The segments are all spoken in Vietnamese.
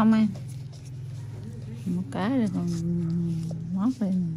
không em? Một cái rồi còn mót lên.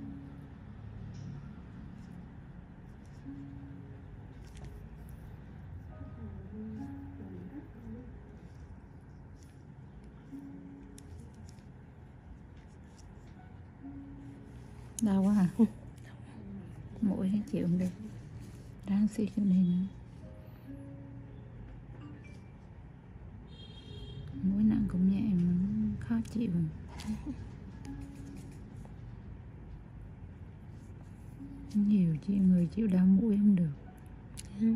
đau quá hả mũi thì chịu không được. Ráng xíu cho này nữa mũi nặng cũng nhẹ mà khó chịu. Nhiều chị người chịu đau mũi không được. Ừ.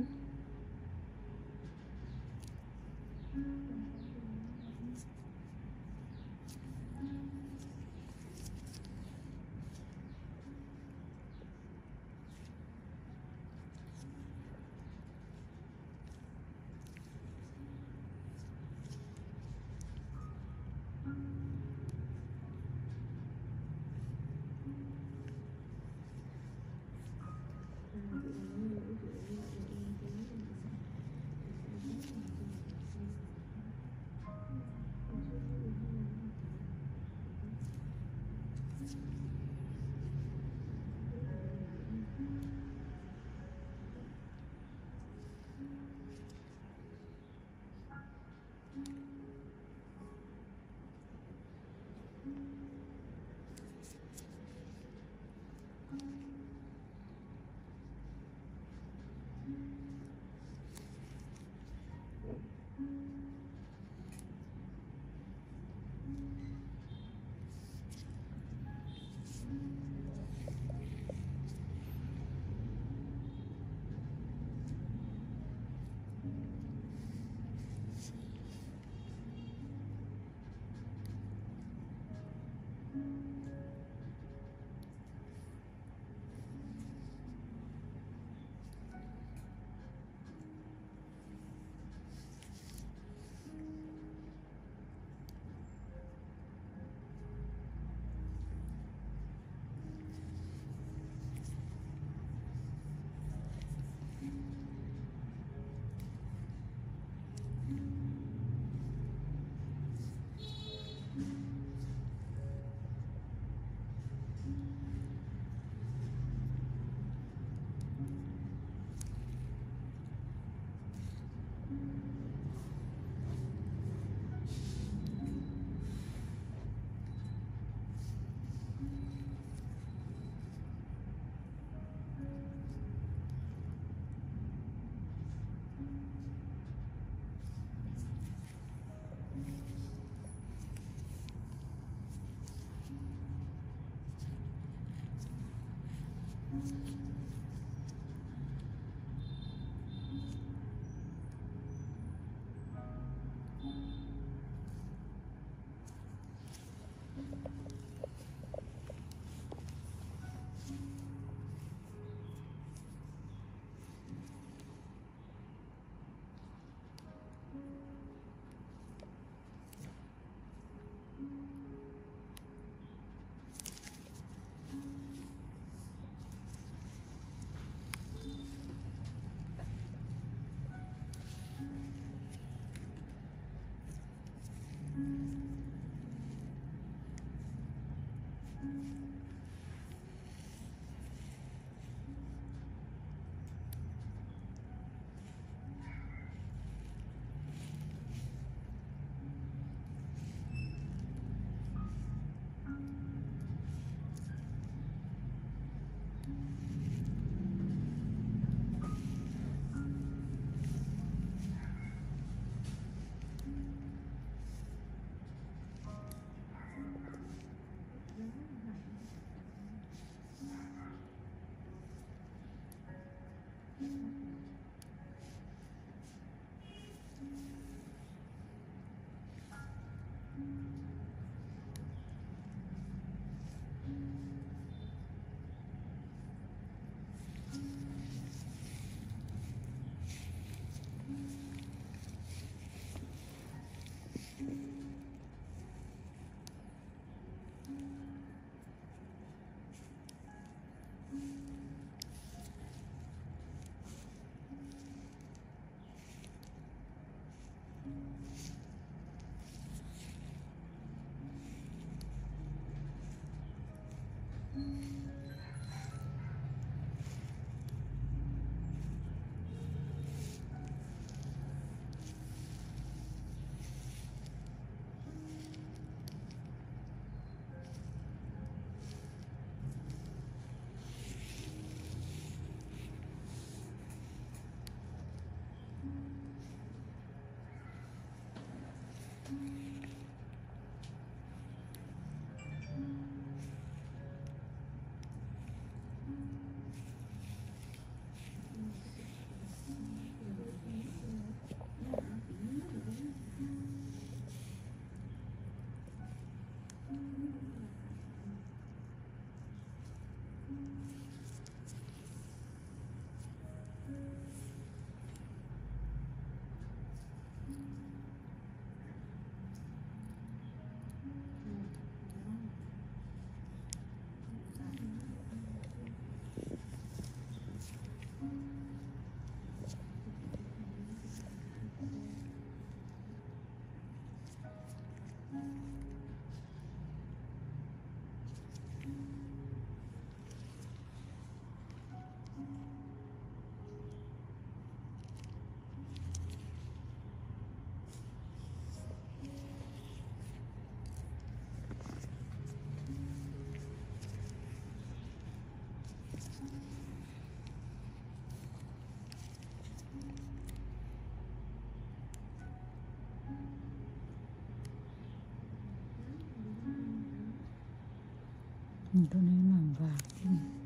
Ito na yung mga vacuum.